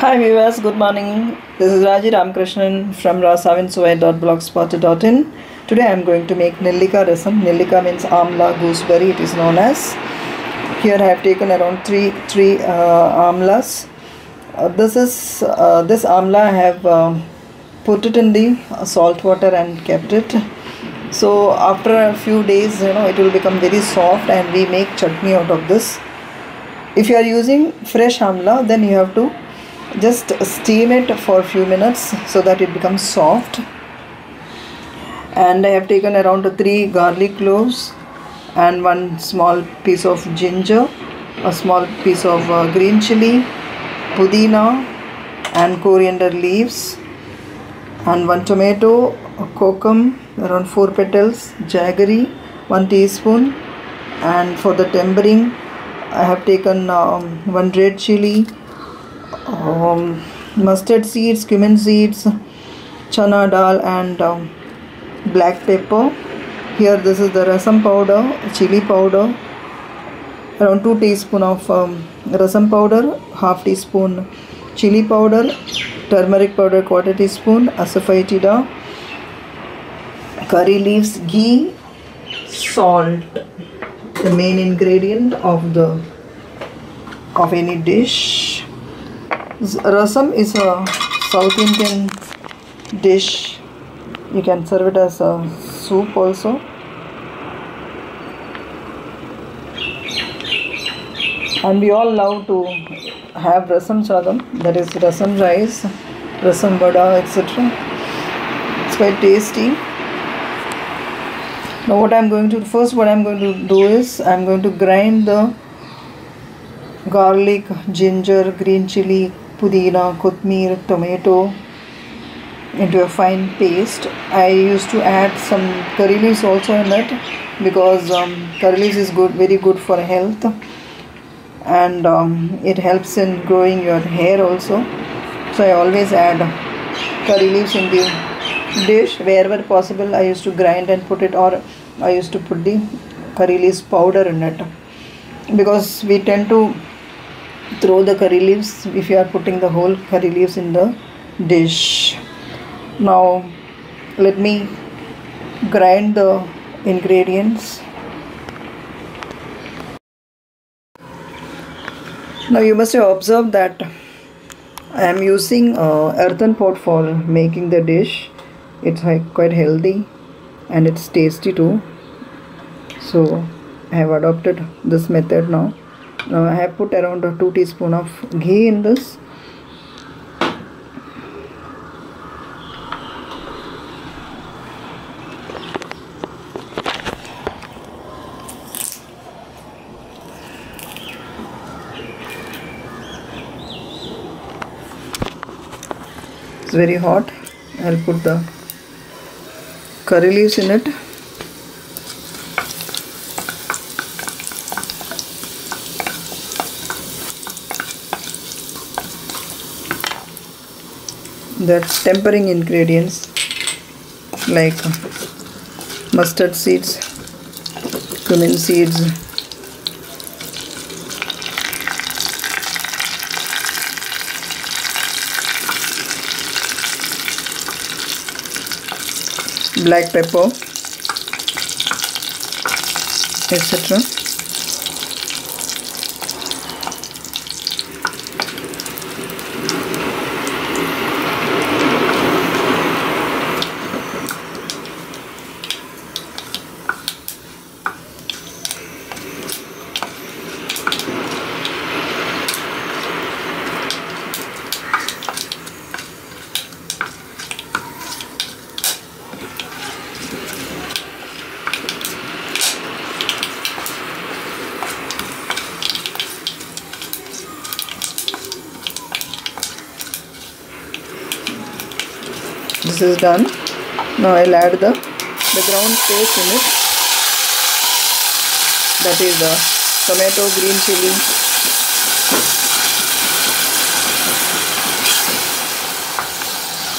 Hi viewers, good morning. This is Raji Ramkrishnan from rasavinsuvai.blogspot.in. Today I am going to make Nellikka rasam. Nellikka means amla gooseberry it is known as. Here I have taken around 3 3 uh, amlas. Uh, this is uh, this amla I have uh, put it in the salt water and kept it. So after a few days you know it will become very soft and we make chutney out of this. If you are using fresh amla then you have to just steam it for a few minutes so that it becomes soft. And I have taken around 3 garlic cloves and one small piece of ginger a small piece of uh, green chili pudina and coriander leaves and one tomato kokum around 4 petals jaggery 1 teaspoon. And for the tempering I have taken um, one red chili um, mustard seeds, cumin seeds, chana dal and um, black pepper. Here this is the rasam powder, chili powder, around 2 teaspoon of um, rasam powder, half teaspoon chili powder, turmeric powder quarter teaspoon, asafoetida, curry leaves, ghee, salt, the main ingredient of the of any dish rasam is a south indian dish. You can serve it as a soup also. And we all love to have rasam sadam that is rasam rice rasam vada etc it's quite tasty. Now what i'm going to first what i'm going to do is i'm going to grind the garlic ginger green chili pudina, kothmeer, tomato into a fine paste. I used to add some curry leaves also in it because um, curry leaves is good, very good for health and um, it helps in growing your hair also. So I always add curry leaves in the dish wherever possible. I used to grind and put it or I used to put the curry leaves powder in it because we tend to throw the curry leaves if you are putting the whole curry leaves in the dish. Now let me grind the ingredients. Now you must have observed that I am using earthen pot for making the dish. It's like quite healthy and it's tasty too. So I have adopted this method now now I have put around 2 teaspoon of ghee in this. It's very hot. I'll put the curry leaves in it the tempering ingredients like mustard seeds cumin seeds black pepper etc this is done. Now I'll add the the ground paste in it. That is the tomato green chili.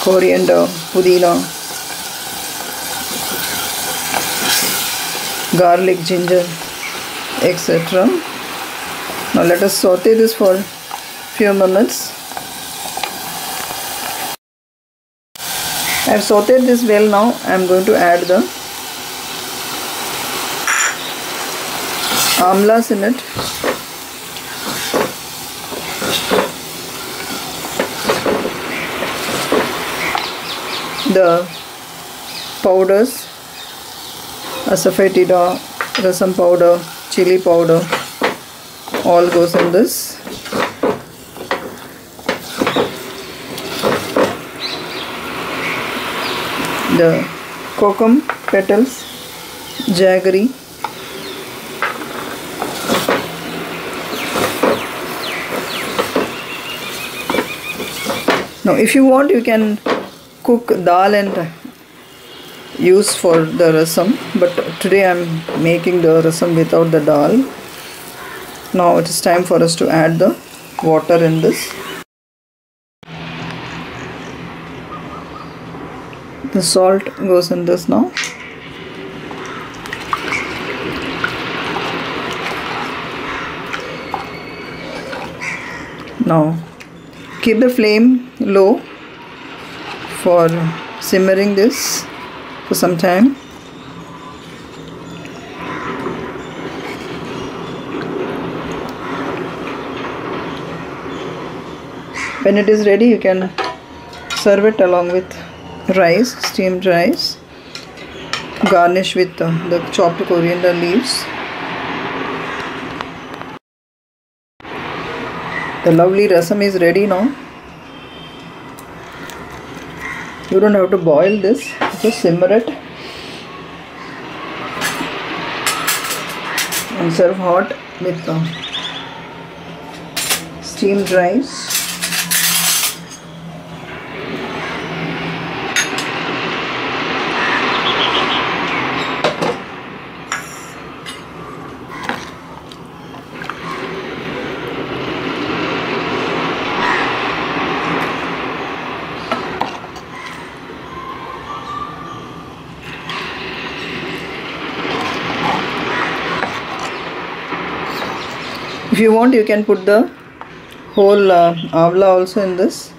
Coriander pudina. Garlic ginger etc now let us saute this for few minutes I have sauteed this well now. I am going to add the amlas in it. The powders asafoetida rasam powder chili powder all goes in this the kokum petals jaggery. Now if you want you can cook dal and use for the rasam but today I'm making the rasam without the dal. Now it is time for us to add the water in this the salt goes in this now. Now keep the flame low for simmering this for some time. When it is ready you can serve it along with rice steamed rice garnish with uh, the chopped coriander leaves. The lovely rasam is ready now. You don't have to boil this just simmer it and serve hot with uh, steamed rice you want you can put the whole uh, avla also in this.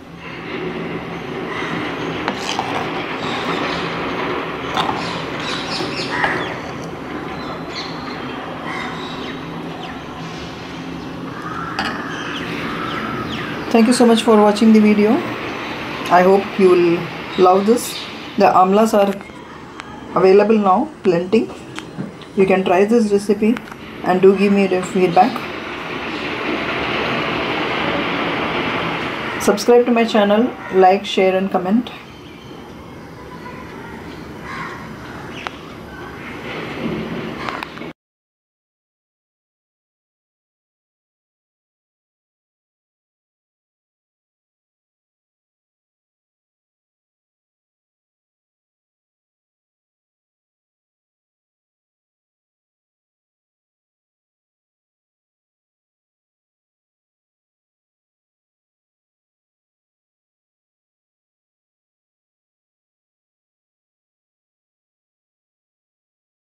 Thank you so much for watching the video. I hope you will love this. The amlas are available now plenty. You can try this recipe and do give me the feedback subscribe to my channel like share and comment